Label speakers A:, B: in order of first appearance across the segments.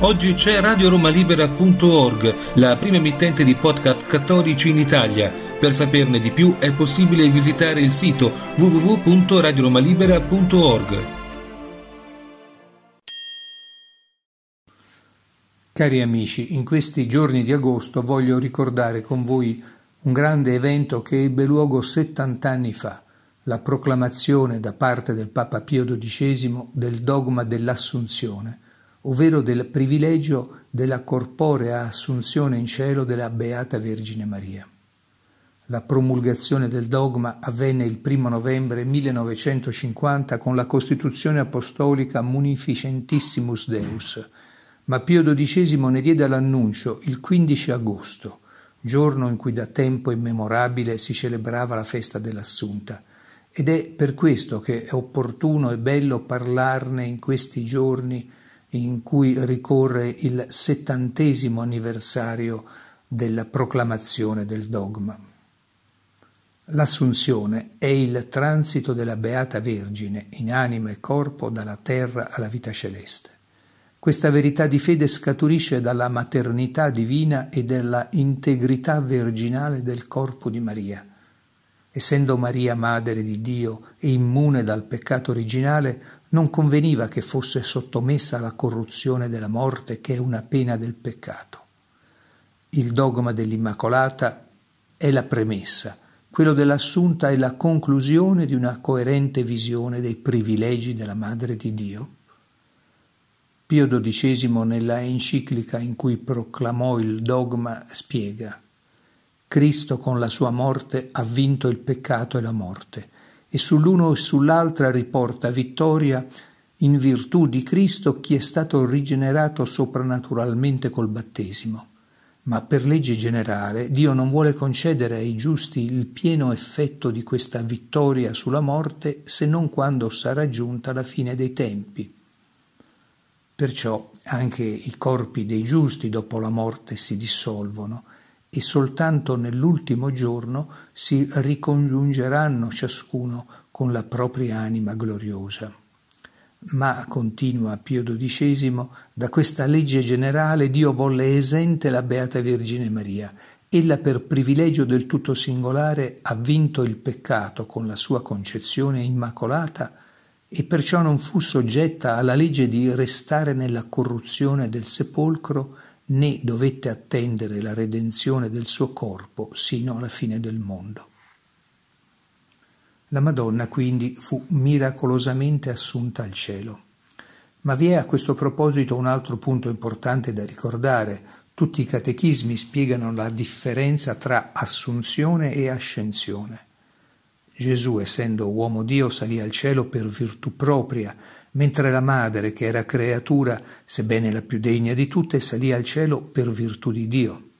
A: Oggi c'è radioromalibera.org, la prima emittente di podcast cattolici in Italia. Per saperne di più è possibile visitare il sito www.radioromalibera.org.
B: Cari amici, in questi giorni di agosto voglio ricordare con voi un grande evento che ebbe luogo 70 anni fa, la proclamazione da parte del Papa Pio XII del dogma dell'Assunzione ovvero del privilegio della corporea assunzione in cielo della Beata Vergine Maria. La promulgazione del dogma avvenne il 1 novembre 1950 con la Costituzione Apostolica Munificentissimus Deus, ma Pio XII ne diede l'annuncio il 15 agosto, giorno in cui da tempo immemorabile si celebrava la festa dell'Assunta, ed è per questo che è opportuno e bello parlarne in questi giorni in cui ricorre il settantesimo anniversario della proclamazione del dogma. L'assunzione è il transito della Beata Vergine in anima e corpo dalla terra alla vita celeste. Questa verità di fede scaturisce dalla maternità divina e dalla integrità virginale del corpo di Maria. Essendo Maria madre di Dio e immune dal peccato originale, non conveniva che fosse sottomessa alla corruzione della morte, che è una pena del peccato. Il dogma dell'Immacolata è la premessa, quello dell'Assunta è la conclusione di una coerente visione dei privilegi della Madre di Dio. Pio XII nella enciclica in cui proclamò il dogma spiega Cristo con la sua morte ha vinto il peccato e la morte e sull'uno e sull'altra riporta vittoria in virtù di Cristo chi è stato rigenerato soprannaturalmente col battesimo. Ma per legge generale Dio non vuole concedere ai giusti il pieno effetto di questa vittoria sulla morte se non quando sarà giunta la fine dei tempi. Perciò anche i corpi dei giusti dopo la morte si dissolvono e soltanto nell'ultimo giorno si ricongiungeranno ciascuno con la propria anima gloriosa. Ma, continua Pio XII, da questa legge generale Dio volle esente la Beata Vergine Maria. Ella per privilegio del tutto singolare ha vinto il peccato con la sua concezione immacolata e perciò non fu soggetta alla legge di restare nella corruzione del sepolcro né dovette attendere la redenzione del suo corpo sino alla fine del mondo. La Madonna quindi fu miracolosamente assunta al cielo. Ma vi è a questo proposito un altro punto importante da ricordare. Tutti i catechismi spiegano la differenza tra assunzione e ascensione. Gesù, essendo uomo Dio, salì al cielo per virtù propria, mentre la madre, che era creatura, sebbene la più degna di tutte, salì al cielo per virtù di Dio.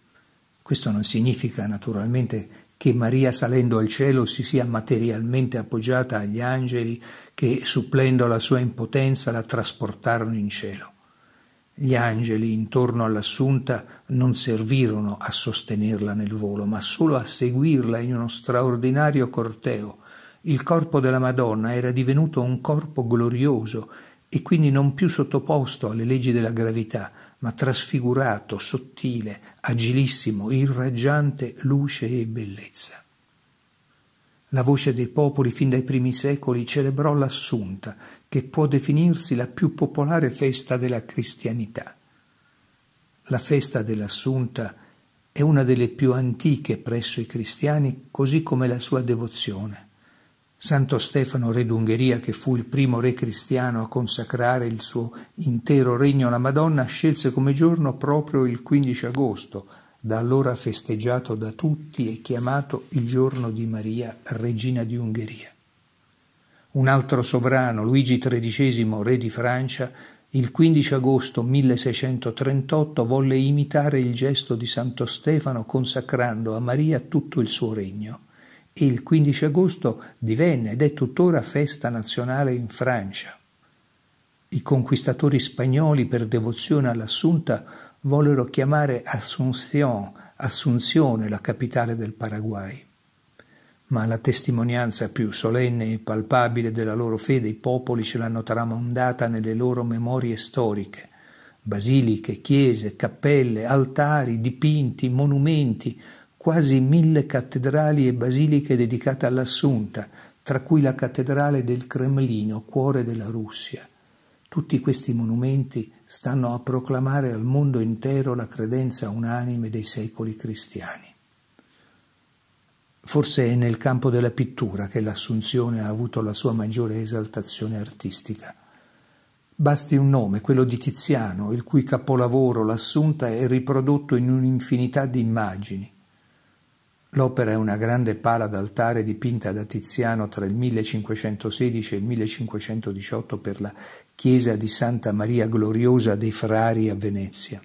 B: Questo non significa naturalmente che Maria salendo al cielo si sia materialmente appoggiata agli angeli che, supplendo la sua impotenza, la trasportarono in cielo. Gli angeli intorno all'assunta non servirono a sostenerla nel volo, ma solo a seguirla in uno straordinario corteo, il corpo della Madonna era divenuto un corpo glorioso e quindi non più sottoposto alle leggi della gravità, ma trasfigurato, sottile, agilissimo, irraggiante luce e bellezza. La voce dei popoli fin dai primi secoli celebrò l'Assunta, che può definirsi la più popolare festa della cristianità. La festa dell'Assunta è una delle più antiche presso i cristiani, così come la sua devozione. Santo Stefano, re d'Ungheria, che fu il primo re cristiano a consacrare il suo intero regno alla Madonna, scelse come giorno proprio il 15 agosto, da allora festeggiato da tutti e chiamato il giorno di Maria, regina di Ungheria. Un altro sovrano, Luigi XIII, re di Francia, il 15 agosto 1638 volle imitare il gesto di Santo Stefano consacrando a Maria tutto il suo regno il 15 agosto divenne ed è tuttora festa nazionale in Francia. I conquistatori spagnoli per devozione all'Assunta vollero chiamare Asunción, Assunzione, la capitale del Paraguay. Ma la testimonianza più solenne e palpabile della loro fede i popoli ce l'hanno tramandata nelle loro memorie storiche, basiliche, chiese, cappelle, altari, dipinti, monumenti, quasi mille cattedrali e basiliche dedicate all'Assunta, tra cui la cattedrale del Cremlino, cuore della Russia. Tutti questi monumenti stanno a proclamare al mondo intero la credenza unanime dei secoli cristiani. Forse è nel campo della pittura che l'Assunzione ha avuto la sua maggiore esaltazione artistica. Basti un nome, quello di Tiziano, il cui capolavoro, l'Assunta, è riprodotto in un'infinità di immagini. L'opera è una grande pala d'altare dipinta da Tiziano tra il 1516 e il 1518 per la chiesa di Santa Maria Gloriosa dei Frari a Venezia.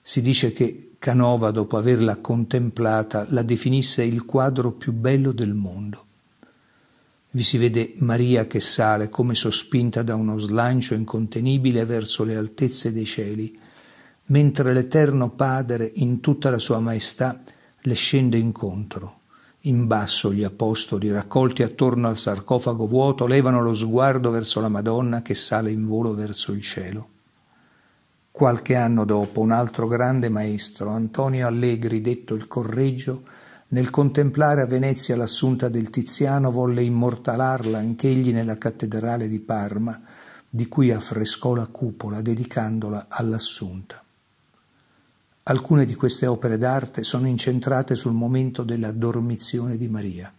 B: Si dice che Canova, dopo averla contemplata, la definisse il quadro più bello del mondo. Vi si vede Maria che sale come sospinta da uno slancio incontenibile verso le altezze dei cieli, mentre l'Eterno Padre, in tutta la sua maestà, le scende incontro. In basso gli apostoli, raccolti attorno al sarcofago vuoto, levano lo sguardo verso la Madonna che sale in volo verso il cielo. Qualche anno dopo, un altro grande maestro, Antonio Allegri, detto il Correggio, nel contemplare a Venezia l'assunta del Tiziano, volle immortalarla anch'egli nella cattedrale di Parma, di cui affrescò la cupola, dedicandola all'assunta. Alcune di queste opere d'arte sono incentrate sul momento della dormizione di Maria,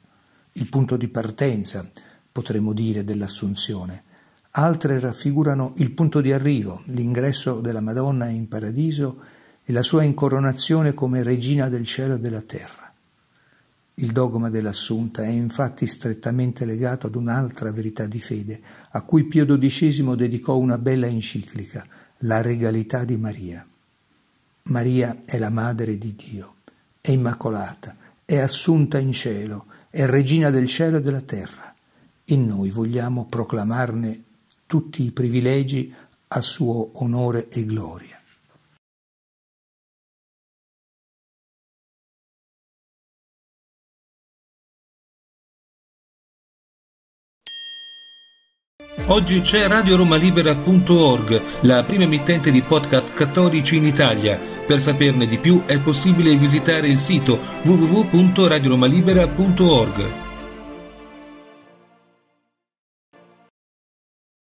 B: il punto di partenza, potremmo dire, dell'Assunzione. Altre raffigurano il punto di arrivo, l'ingresso della Madonna in paradiso e la sua incoronazione come regina del cielo e della terra. Il dogma dell'Assunta è infatti strettamente legato ad un'altra verità di fede, a cui Pio XII dedicò una bella enciclica, La regalità di Maria. Maria è la Madre di Dio, è immacolata, è assunta in cielo, è regina del cielo e della terra e noi vogliamo proclamarne tutti i privilegi a suo onore e gloria.
A: Oggi c'è RadioRomaLibera.org, la prima emittente di podcast cattolici in Italia. Per saperne di più è possibile visitare il sito www.radioromalibera.org.